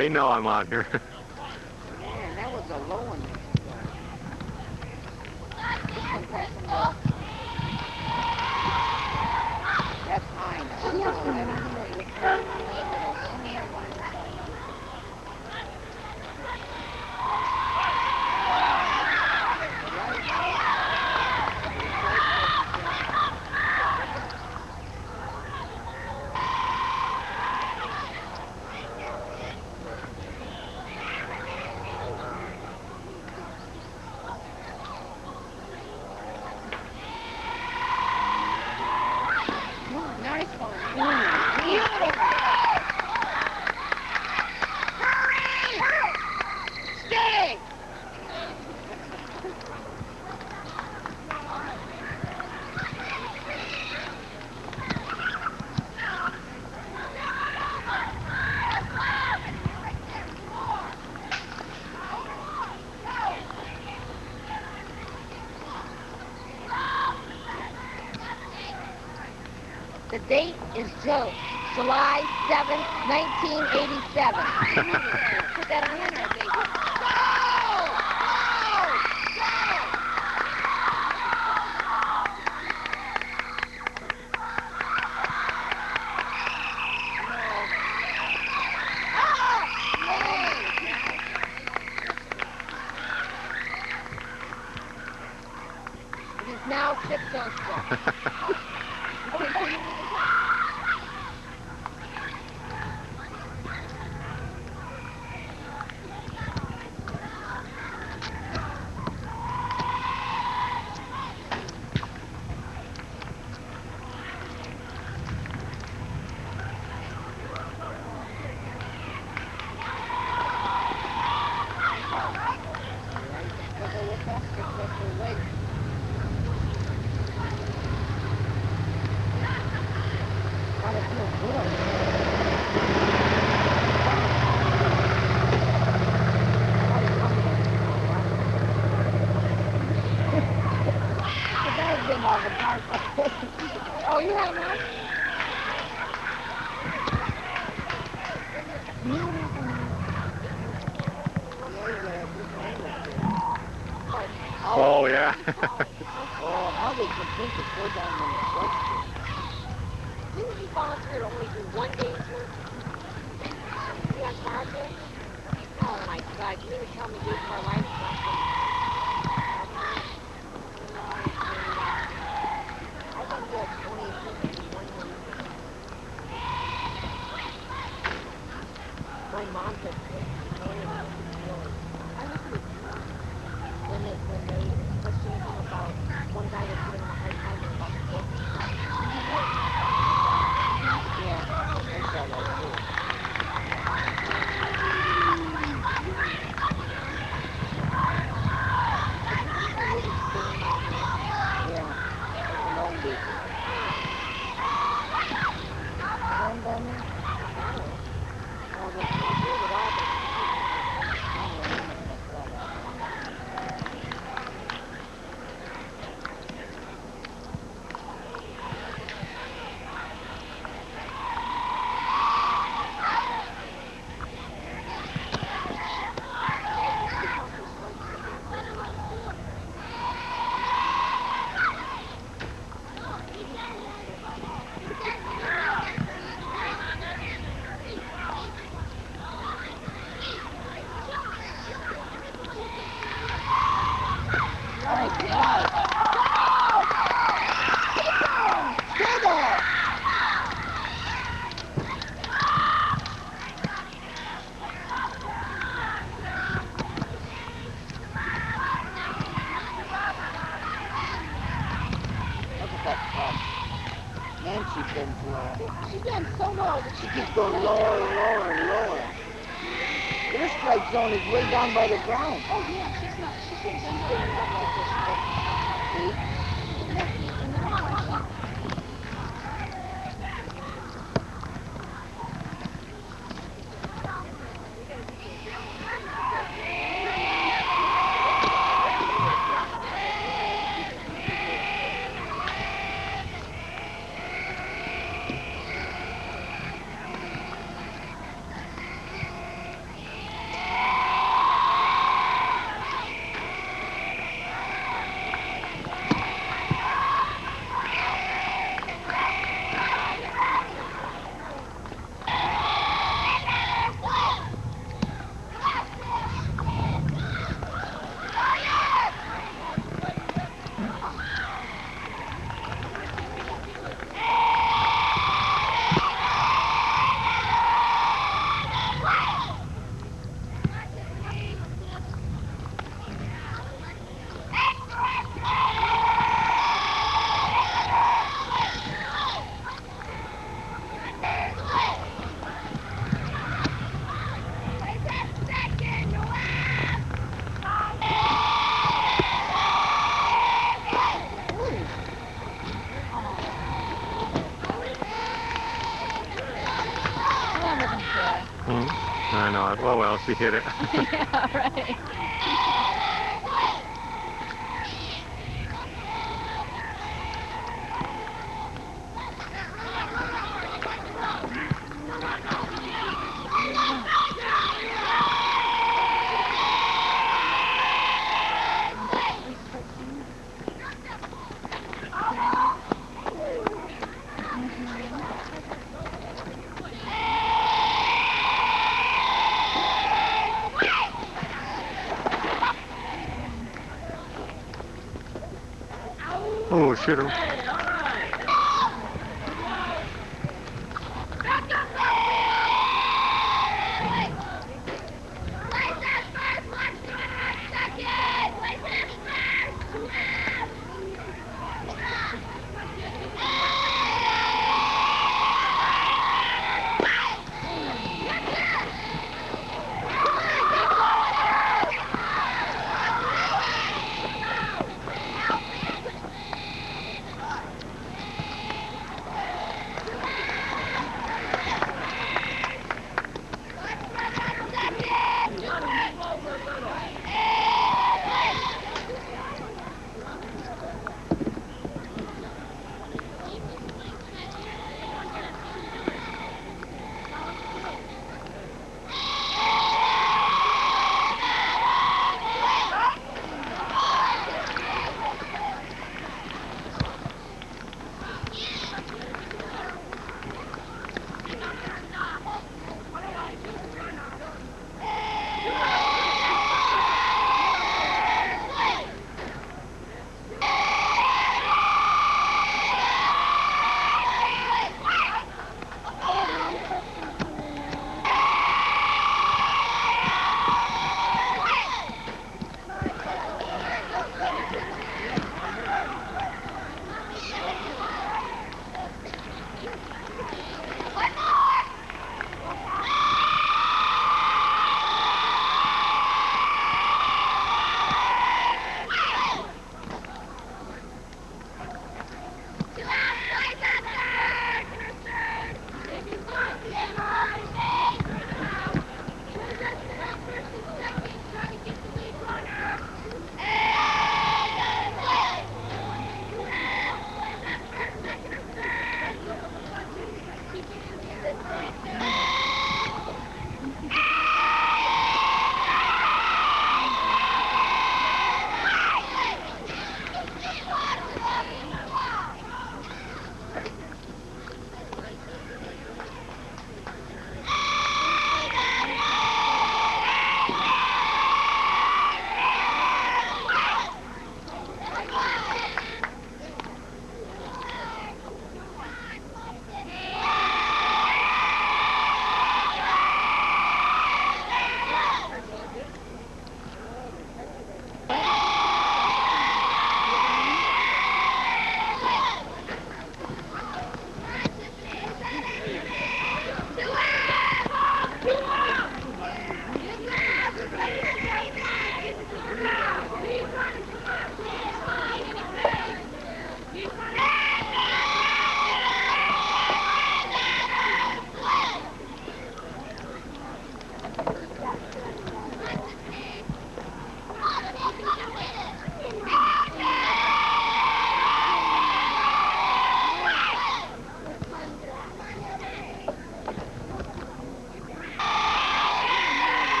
They know I'm on here. date is Joe, July 7, 1987. Put that on well, she hit it. Yeah, right. Oh, shoot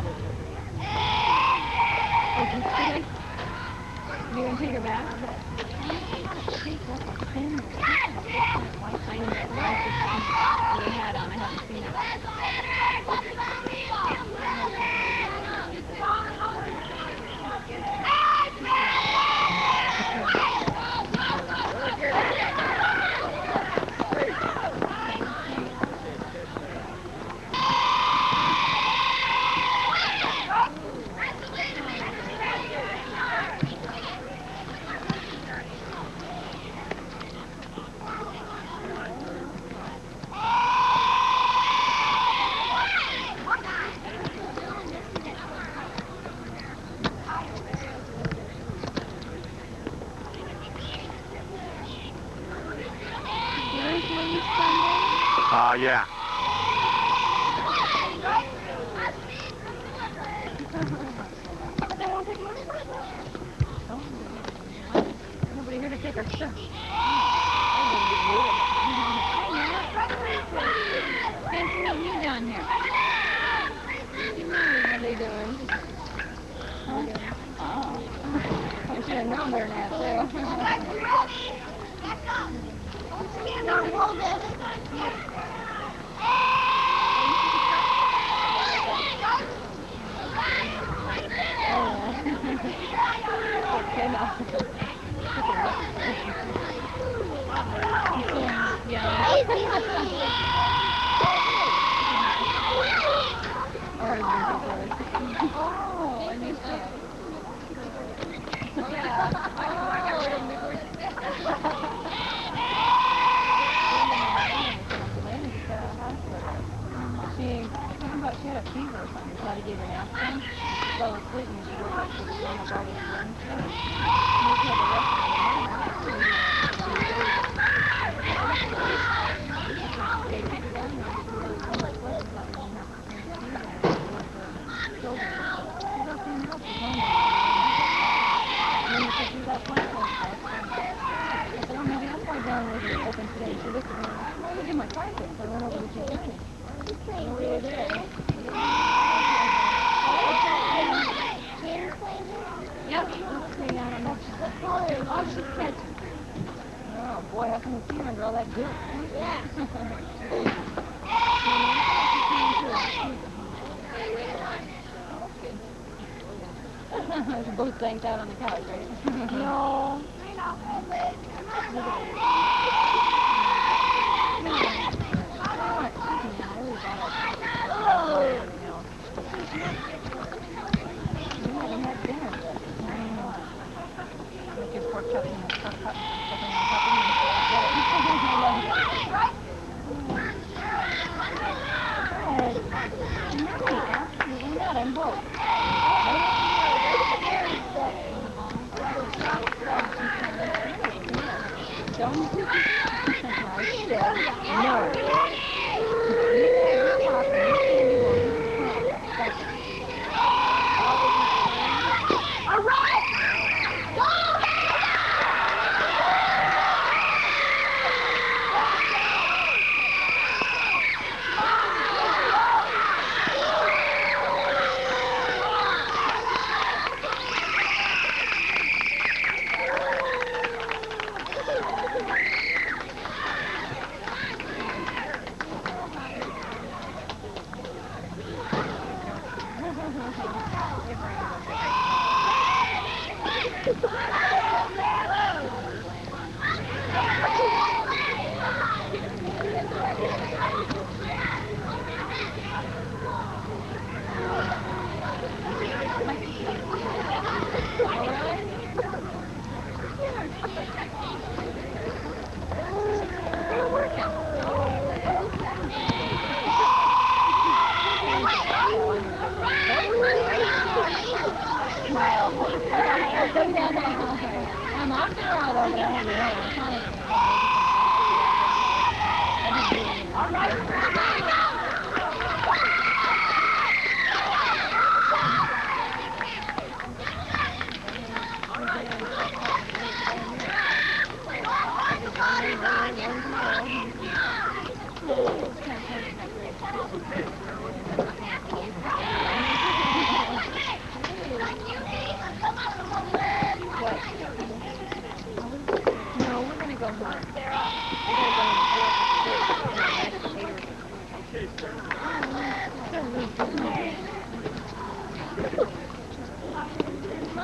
You had on. I haven't seen it. Uh, yeah. Nobody here to take our stuff. Fancy meeting you down here. What are they doing? Huh? Oh. I should have known better than that, too. Okay, now. Yeah. Or is it Oh, I missed She, she had a fever I gave her an. Fell asleep and she woke to the sound of all this Wednesday. And we had the rest of the. Open today. She looked at me. I looked at my so I went over to Giovanni. And we were there. Yep. Let's see, I don't know. Oh boy, how can you see under all that goop? Yeah. Both thanked out on the couch, right? no. Don't I'm All right. You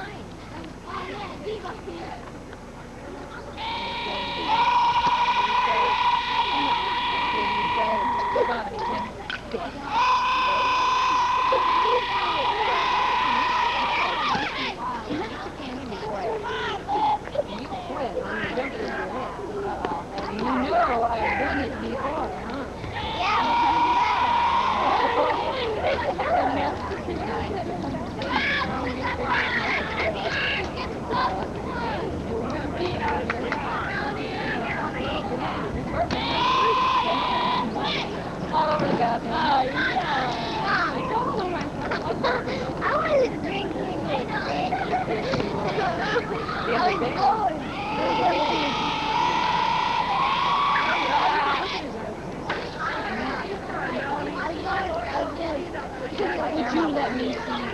know I've done it before, huh? All over the goddamn. The other day. Would you let me see?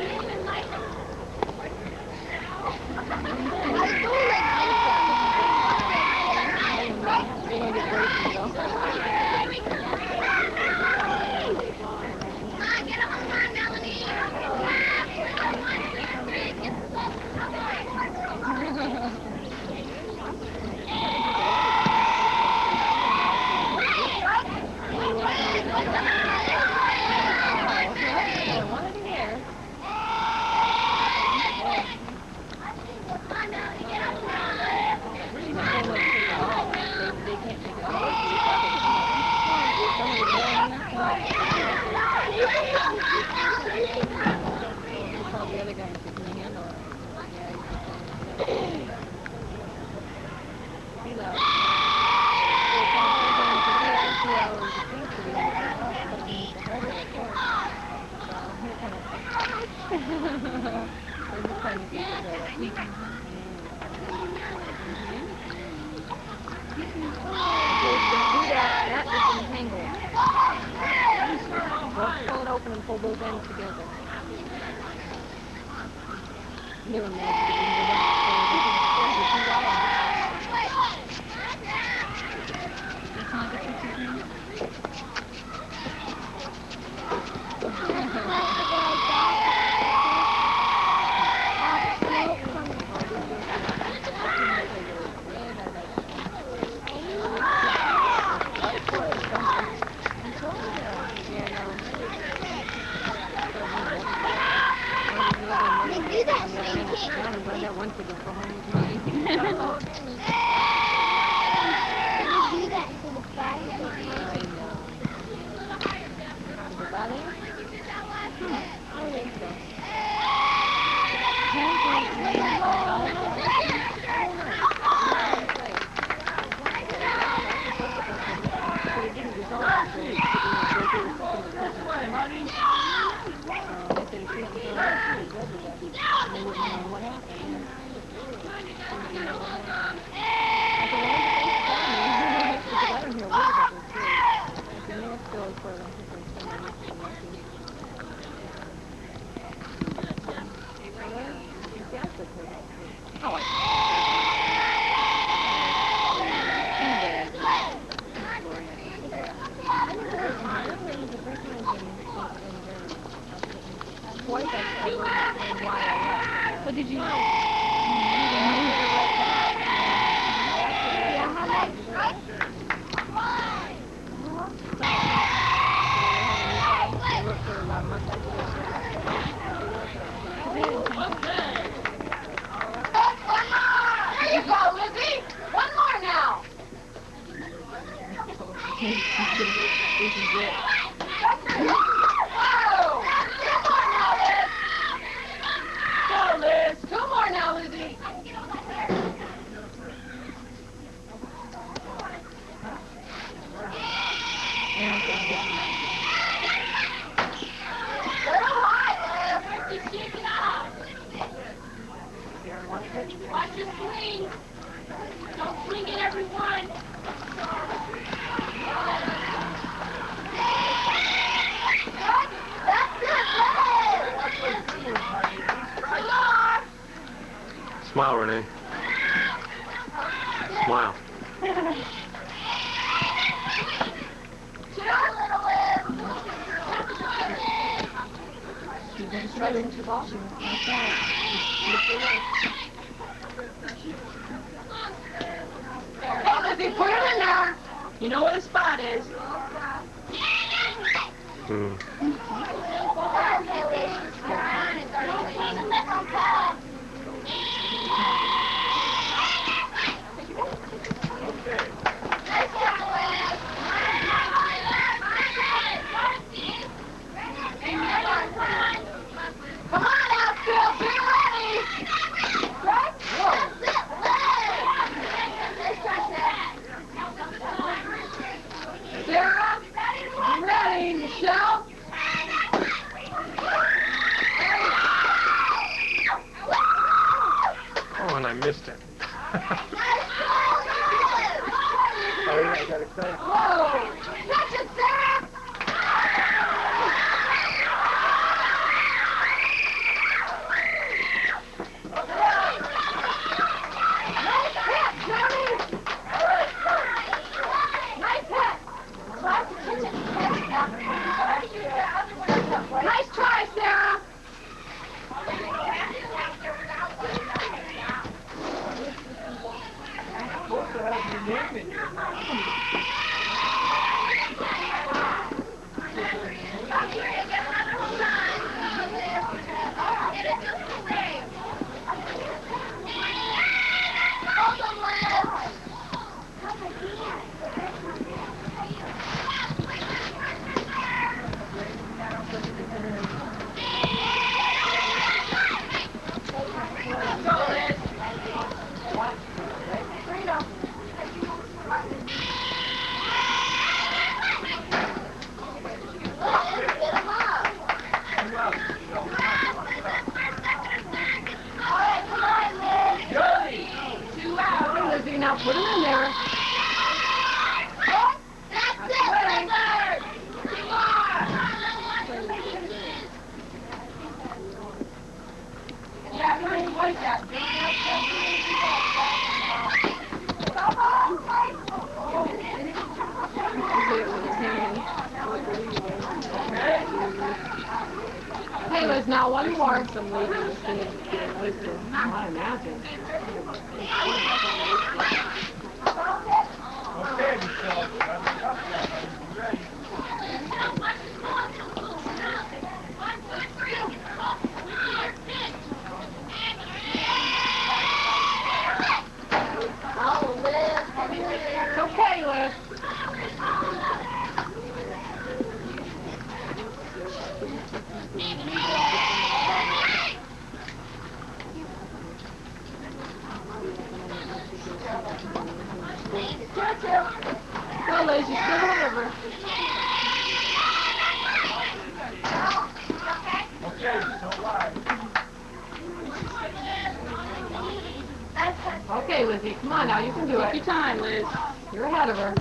Time, Liz. You're ahead of her.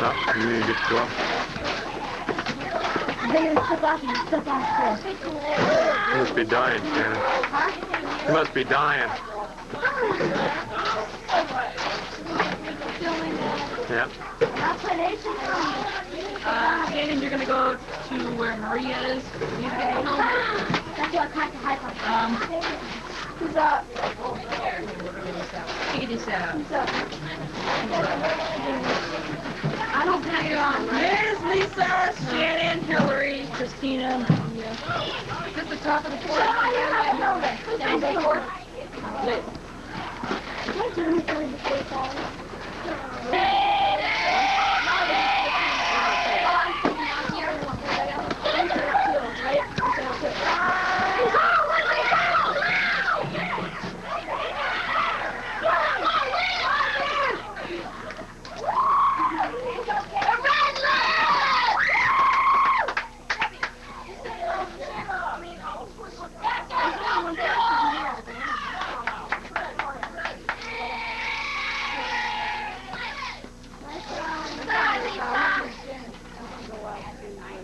No, you need to get. They're gonna off and off. You must be dying, Shannon. You must be dying. Yep. Uh, Shannon, you're gonna go to where Maria is. You get home. That's what I the high five. Um, Who's up? take it set up. Who's up? I don't think you're on. Liz, Lisa, Shannon, Hillary, Christina. Yeah. Is this the top of the court? Down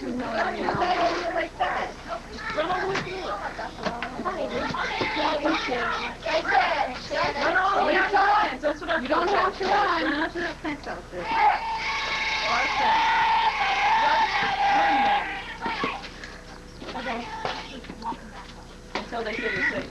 No, we have to That's what I'm You don't have to run. That's what fence out there. Until they say you're safe.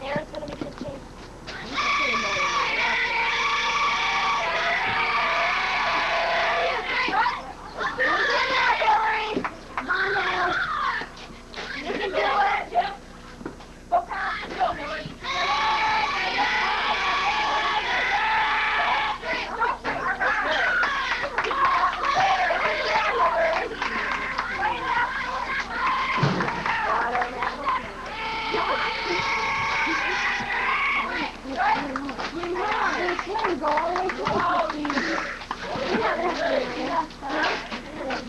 Aaron's gonna be fifteen.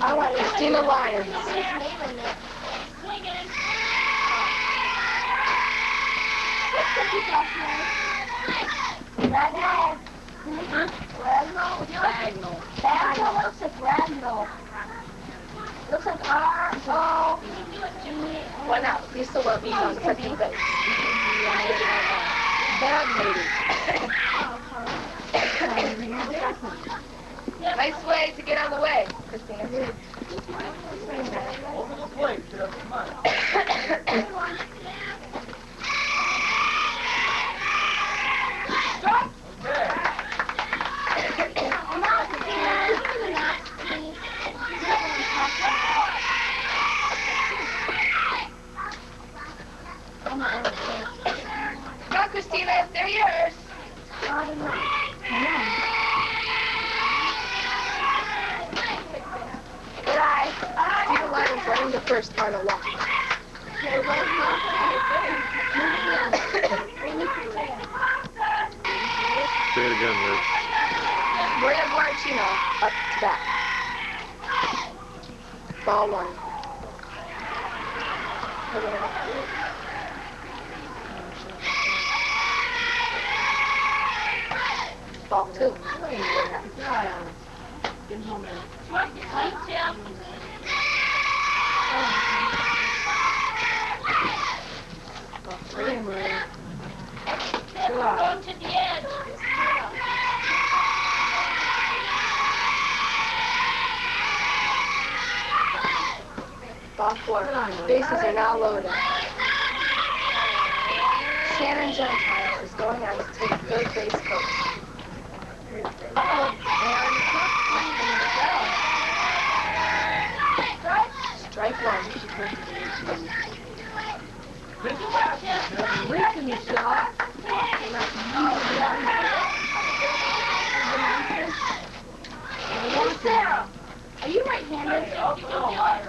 I want Christina Lyons. Ragnall. Ragnall looks like Ragnall. Looks like R O. Why not? Lisa won't be on second base. Bad lady. nice way to get on the way, Christina. Over the plate, Jeff. Come on. Okay. Come on, Christina, they're yours. Good eye. Christina Lyons running the first final walk. Say it again, Liz. Maria Martino up to bat. Ball one. Ball two. Bases are now loaded. Shannon Gentiles is going out to take third base coach. Strike one. Strike Listen, you shot. Sarah, are you right-handed?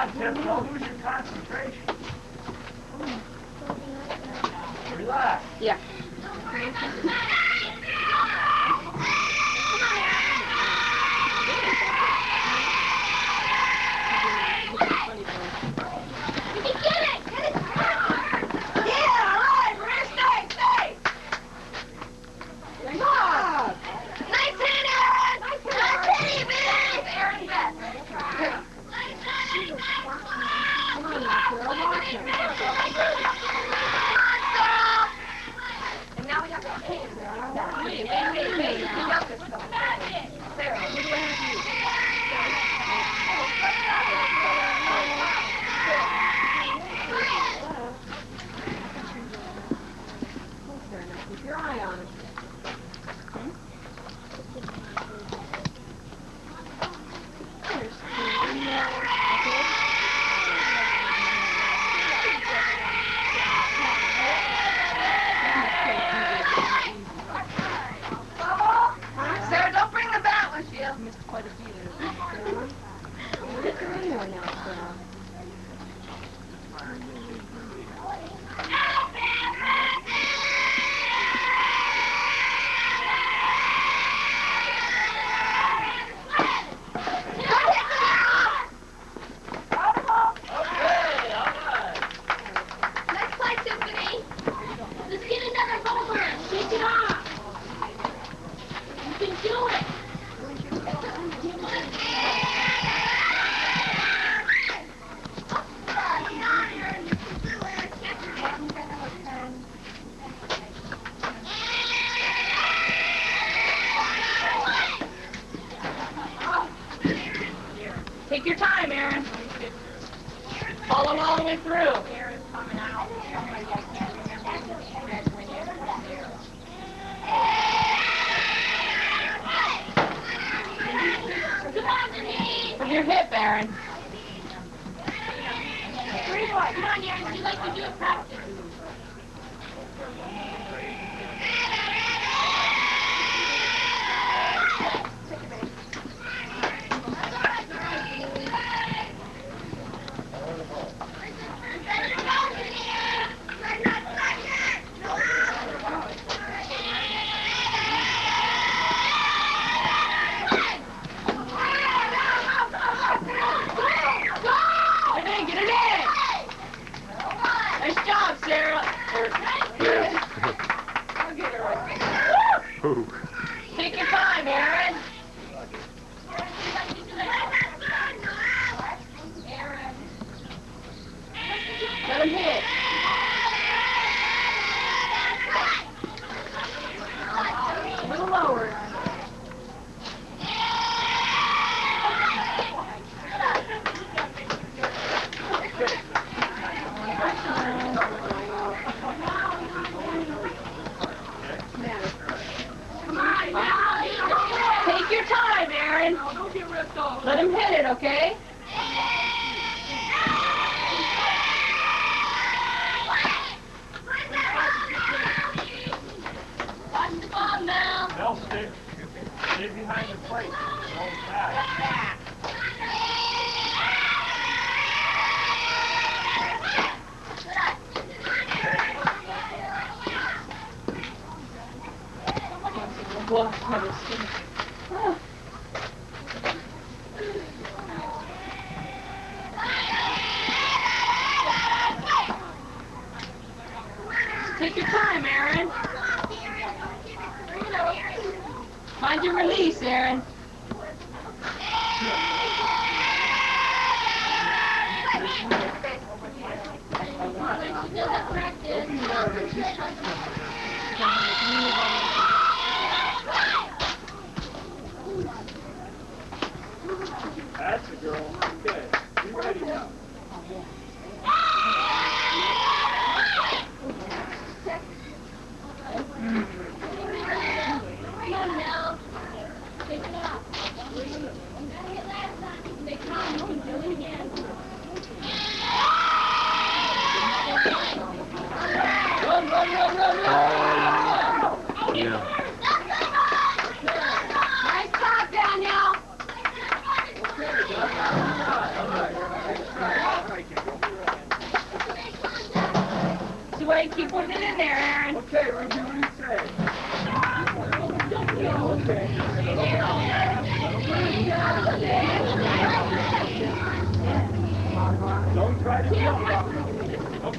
Watch him,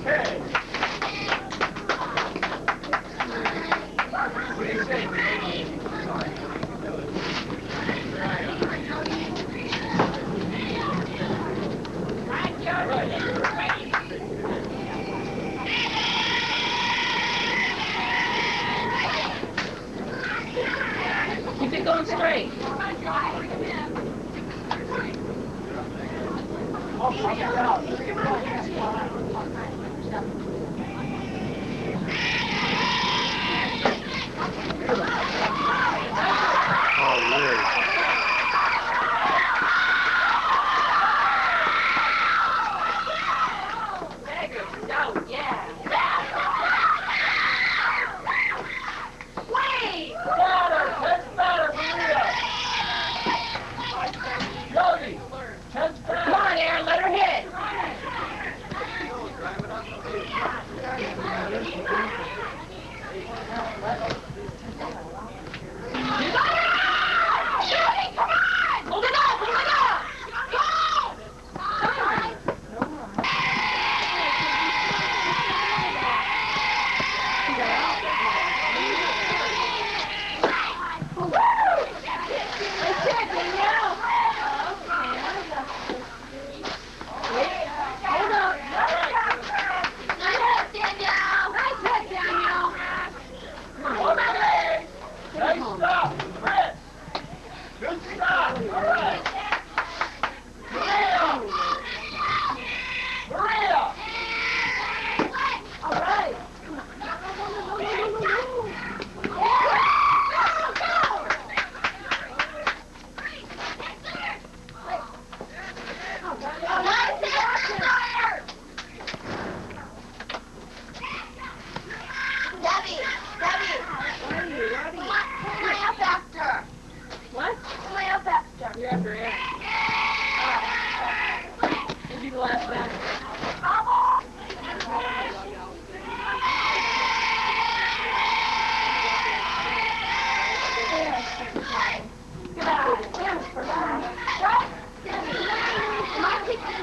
Hey. Transfer!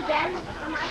Then, I'm not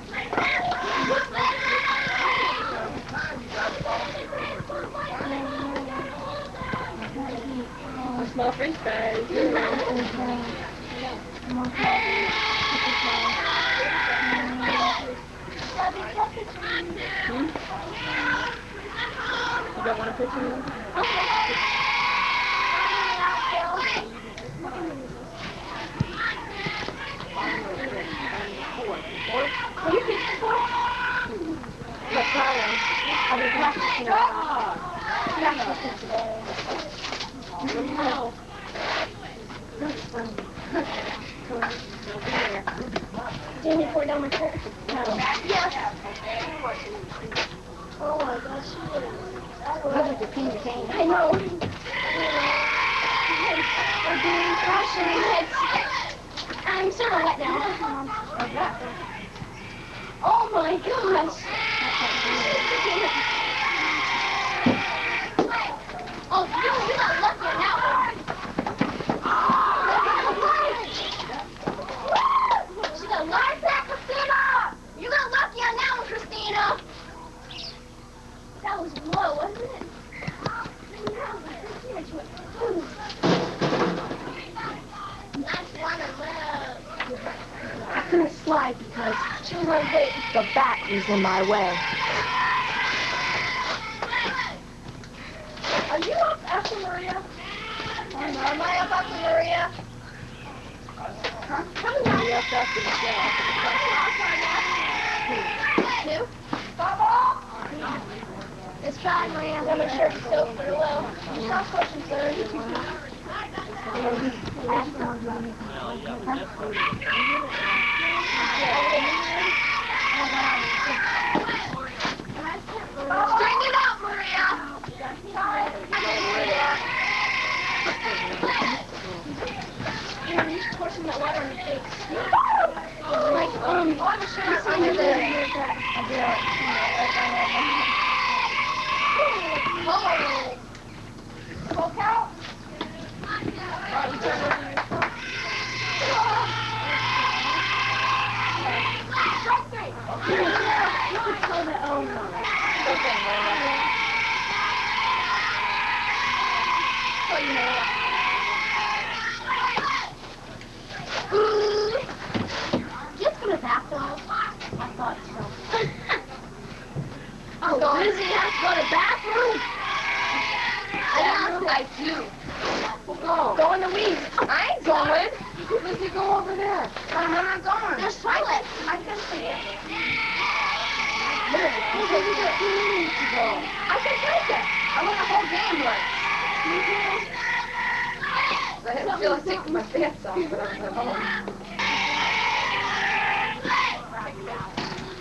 small french fries. Hmm? You don't want a picture? Okay. Papaya. I was watching it. Yeah. Down my shirt. Yes. Oh my gosh. Look at the pink. I know. We're. I'm of wet now. Oh my gosh. Oh, you, you got lucky on that one. She got lucky, Christina. You got lucky on that one, Christina. That was low, wasn't it? That's one of those. I couldn't slide because the bat was in my way. Are you up after Maria? Oh, I know. Am I up after Maria? Huh? Come on. Maria up after Two? Bubble? It's fine, Maria. I'm gonna make sure it's for a while. Stop pushing, sir. Oh. Smoke out? Strike three. You could tell that, um, so you know. Just go to the bathroom. I thought so. Oh, Lizzie has to go to the bathroom? I asked I do. Oh, Go in the weeds. I ain't going. Lizzie, go over there. I'm not going. There's toilets. I can see it. Okay, we got two minutes to go. I can take it. I want the whole game once. I didn't feel like taking my pants off, but I was at home.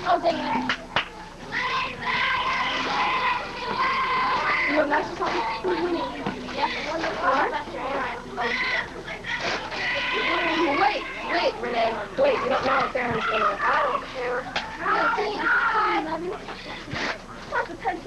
Oh, dang it. You have nice or something? Yeah, wonderful. Wait, wait, Renee. Wait, you don't know if Aaron's gonna. I don't care. I don't the ten